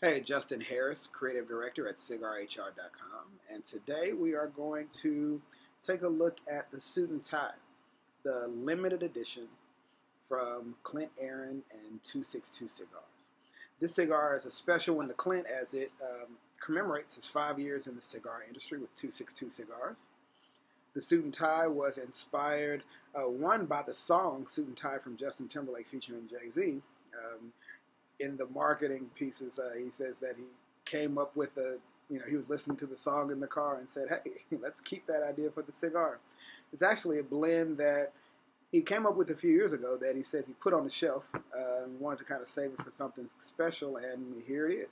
Hey, Justin Harris, Creative Director at CigaHr.com, and today we are going to take a look at the Suit and Tie, the limited edition from Clint Aaron and 262 Cigars. This cigar is a special one to Clint as it um, commemorates his five years in the cigar industry with 262 Cigars. The Suit and Tie was inspired, uh, one, by the song Suit and Tie from Justin Timberlake featuring Jay Z. Um, in the marketing pieces, uh, he says that he came up with a, you know, he was listening to the song in the car and said, hey, let's keep that idea for the cigar. It's actually a blend that he came up with a few years ago that he says he put on the shelf uh, and wanted to kind of save it for something special, and here it is.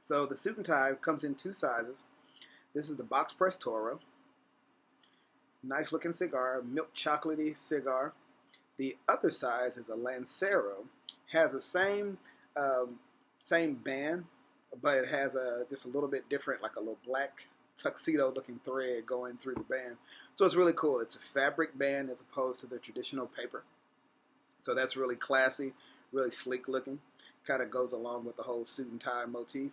So the suit and tie comes in two sizes. This is the box press Toro. Nice looking cigar, milk chocolatey cigar. The other size is a Lancero. Has the same um, same band, but it has a just a little bit different, like a little black tuxedo looking thread going through the band. So it's really cool. It's a fabric band as opposed to the traditional paper. So that's really classy, really sleek looking. Kind of goes along with the whole suit and tie motif.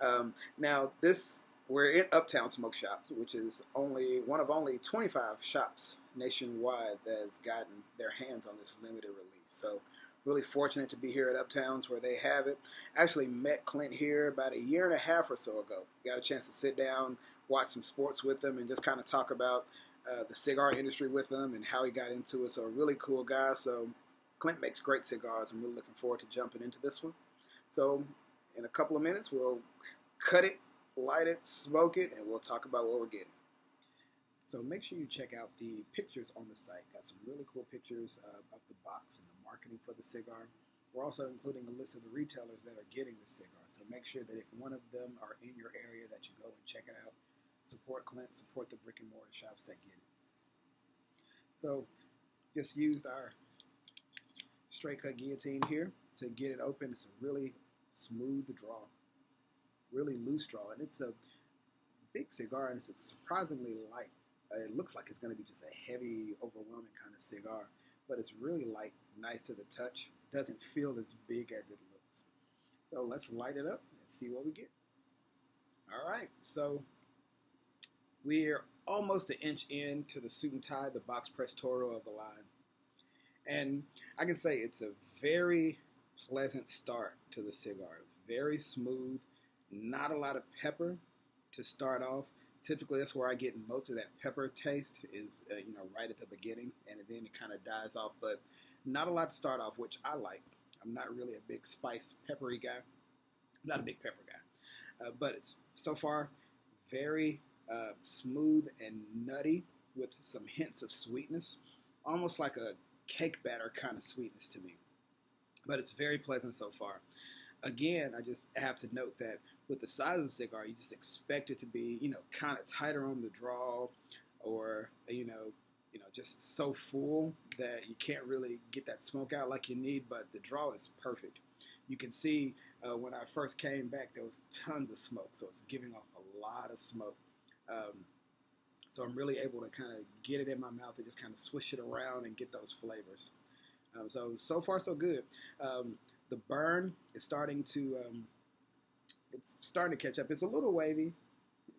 Um, now this we're in Uptown Smoke Shops, which is only one of only 25 shops nationwide that has gotten their hands on this limited release. So really fortunate to be here at Uptowns where they have it. Actually met Clint here about a year and a half or so ago. Got a chance to sit down, watch some sports with him, and just kind of talk about uh, the cigar industry with him and how he got into it. So a really cool guy. So Clint makes great cigars. I'm really looking forward to jumping into this one. So in a couple of minutes, we'll cut it, light it, smoke it, and we'll talk about what we're getting. So make sure you check out the pictures on the site. Got some really cool pictures uh, of the box and the marketing for the cigar. We're also including a list of the retailers that are getting the cigar. So make sure that if one of them are in your area that you go and check it out. Support Clint, support the brick and mortar shops that get it. So just used our straight cut guillotine here to get it open. It's a really smooth draw, really loose draw, and it's a big cigar and it's surprisingly light. It looks like it's going to be just a heavy, overwhelming kind of cigar but it's really light, nice to the touch. It doesn't feel as big as it looks. So let's light it up and see what we get. All right, so we're almost an inch into the suit and tie, the box press Toro of the line. And I can say it's a very pleasant start to the cigar. Very smooth, not a lot of pepper to start off, typically that's where I get most of that pepper taste is uh, you know right at the beginning, and then it kind of dies off. But not a lot to start off, which I like. I'm not really a big spice peppery guy. I'm not a big pepper guy, uh, but it's so far very uh, smooth and nutty with some hints of sweetness, almost like a cake batter kind of sweetness to me. But it's very pleasant so far again, I just have to note that with the size of the cigar, you just expect it to be, you know, kind of tighter on the draw, or you know, you know, just so full that you can't really get that smoke out like you need. But the draw is perfect. You can see uh, when I first came back, there was tons of smoke, so it's giving off a lot of smoke. Um, so I'm really able to kind of get it in my mouth and just kind of swish it around and get those flavors. Um, so so far so good. Um, the burn is starting to um, it's starting to catch up. It's a little wavy,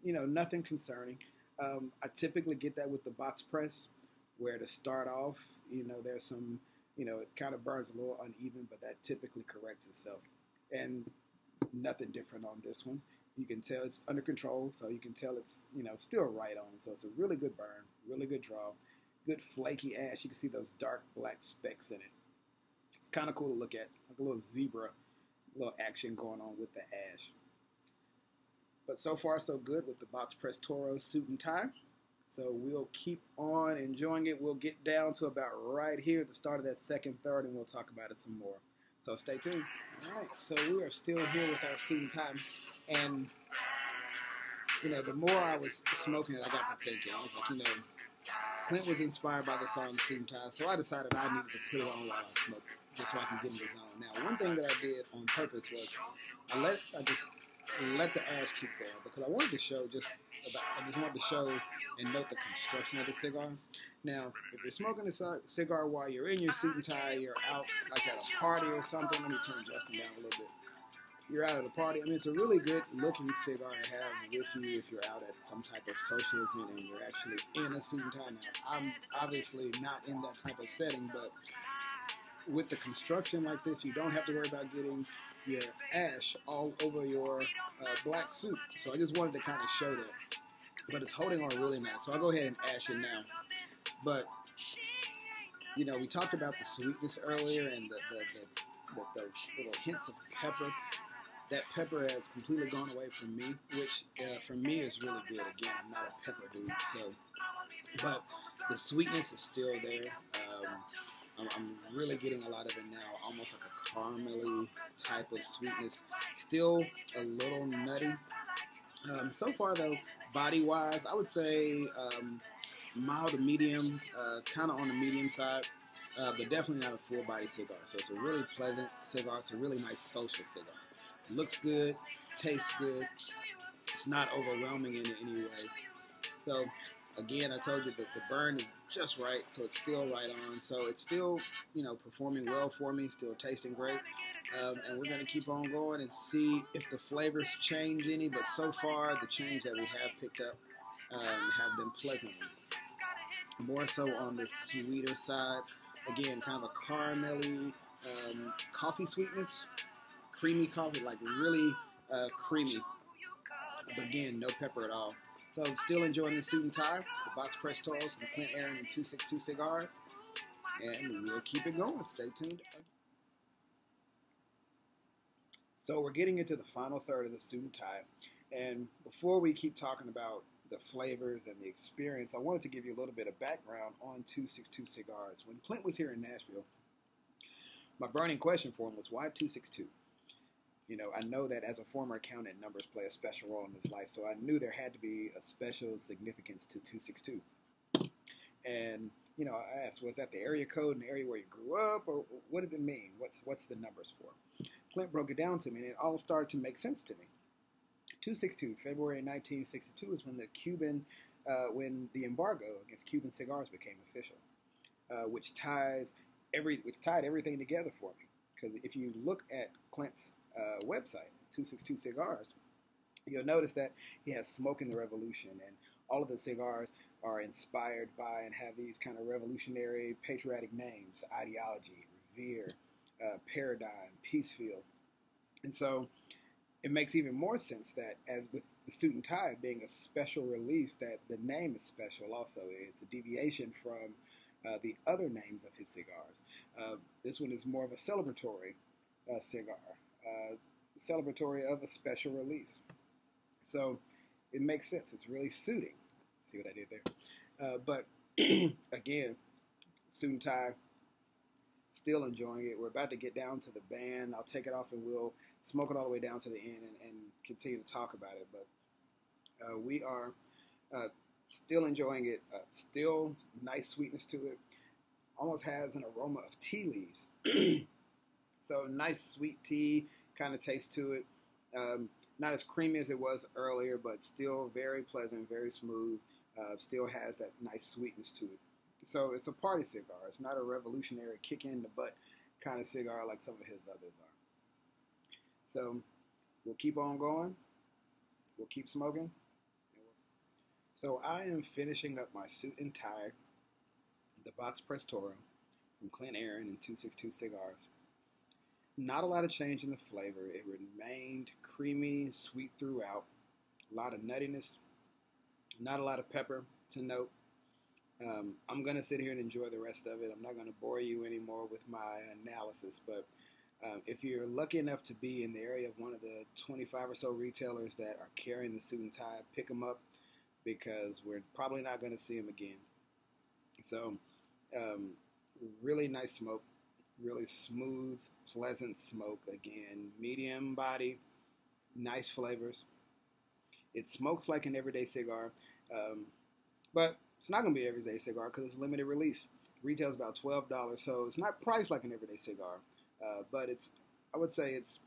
you know, nothing concerning. Um, I typically get that with the box press, where to start off, you know, there's some, you know, it kind of burns a little uneven, but that typically corrects itself. And nothing different on this one. You can tell it's under control, so you can tell it's, you know, still right on. So it's a really good burn, really good draw, good flaky ash. You can see those dark black specks in it. It's kind of cool to look at, like a little zebra, little action going on with the ash. But so far, so good with the box press Toro suit and tie. So we'll keep on enjoying it. We'll get down to about right here, the start of that second third, and we'll talk about it some more. So stay tuned. All right, so we are still here with our suit and tie, and you know, the more I was smoking it, I got to thinking. I was like, you know, Clint was inspired by the song Suit and Tie, so I decided I needed to put it on while I smoked, just so I can get in the zone. Now, one thing that I did on purpose was I let I just let the ash keep going because I wanted to show just about, I just wanted to show and note the construction of the cigar. Now, if you're smoking a cigar while you're in your suit and tie, you're out like at a party or something. Let me turn Justin down a little bit. You're out at a party. I mean, it's a really good looking cigar to have with you if you're out at some type of social event and you're actually in a suit and tie. Now, I'm obviously not in that type of setting, but with the construction like this, you don't have to worry about getting your ash all over your uh, black suit. So I just wanted to kind of show that. But it's holding on really nice. So I'll go ahead and ash it now. But, you know, we talked about the sweetness earlier and the, the, the, the, the little hints of pepper. That pepper has completely gone away from me, which uh, for me is really good. Again, I'm not a pepper dude, so but the sweetness is still there. Um, I'm, really getting a lot of it now, almost like a caramelly type of sweetness. Still a little nutty. Um, so far, though, body wise, I would say um, mild to medium, uh, kind of on the medium side, uh, but definitely not a full body cigar. So it's a really pleasant cigar. It's a really nice social cigar. Looks good, tastes good. It's not overwhelming in any way. So again, I told you that the burn is just right, so it's still right on. So it's still, you know, performing well for me, still tasting great. Um, and we're going to keep on going and see if the flavors change any. But so far, the change that we have picked up um, have been pleasant More so on the sweeter side. Again, kind of a caramelly um, coffee sweetness, creamy coffee, like really uh, creamy. But again, no pepper at all. So still enjoying the suit and tie, the box press toros from Clint Aaron and 262 Cigars. And we'll keep it going. Stay tuned. So we're getting into the final third of the suit and tie. And before we keep talking about the flavors and the experience, I wanted to give you a little bit of background on 262 Cigars. When Clint was here in Nashville, my burning question for him was why 262? You know, I know that as a former accountant, numbers play a special role in this life, so I knew there had to be a special significance to 262. And, you know, I asked, was that the area code in the area where you grew up, or what does it mean? What's, what's the numbers for? Clint broke it down to me, and it all started to make sense to me. 262, February 1962 is when the Cuban, uh, when the embargo against Cuban cigars became official, uh, which ties every, which tied everything together for me. Because if you look at Clint's uh, website, 262 Cigars, you'll notice that he has Smoking the Revolution, and all of the cigars are inspired by and have these kind of revolutionary, patriotic names ideology, revere, uh, paradigm, peacefield. And so it makes even more sense that, as with the suit and tie being a special release, that the name is special also. It's a deviation from uh, the other names of his cigars. Uh, this one is more of a celebratory uh, cigar uh, celebratory of a special release. So it makes sense. It's really suiting. See what I did there? Uh, but again, suit and tie, still enjoying it. We're about to get down to the band. I'll take it off and we'll smoke it all the way down to the end and, and continue to talk about it. But uh, we are uh, still enjoying it. Uh, still nice sweetness to it. Almost has an aroma of tea leaves. So nice sweet tea kind of taste to it. Um, not as creamy as it was earlier, but still very pleasant, very smooth. Uh, still has that nice sweetness to it. So it's a party cigar. It's not a revolutionary kick in the butt kind of cigar like some of his others are. So we'll keep on going. We'll keep smoking. So I am finishing up my suit and tie, the box press Toro from Clint Aaron and 262 Cigars. Not a lot of change in the flavor. It remained creamy, sweet throughout. A lot of nuttiness. Not a lot of pepper to note. Um, I'm going to sit here and enjoy the rest of it. I'm not going to bore you anymore with my analysis, but um, if you're lucky enough to be in the area of one of the 25 or so retailers that are carrying the suit and tie, pick them up because we're probably not going to see them again. So, um, really nice smoke really smooth, pleasant smoke. Again, medium body, nice flavors. It smokes like an everyday cigar, um, but it's not going to be an everyday cigar because it's limited release. Retails about twelve dollars, so it's not priced like an everyday cigar, uh, but it's I would say it's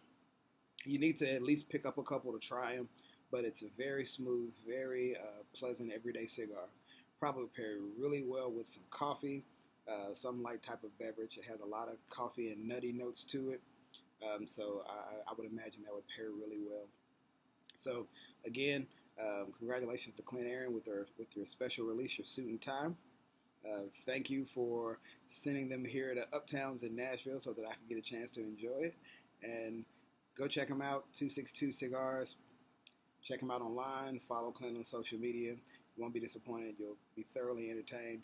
you need to at least pick up a couple to try them. But it's a very smooth, very uh, pleasant everyday cigar. Probably pair really well with some coffee uh, some light type of beverage. It has a lot of coffee and nutty notes to it. Um, so I, I, would imagine that would pair really well. So again, um, congratulations to Clint Aaron with their with your special release, your suit and tie. Uh, thank you for sending them here to Uptowns in Nashville so that I could get a chance to enjoy it. And go check them out, 262 Cigars. Check them out online. Follow Clint on social media. You won't be disappointed. You'll be thoroughly entertained.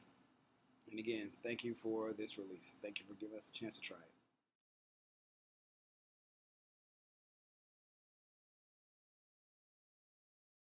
And again, thank you for this release. Thank you for giving us a chance to try it.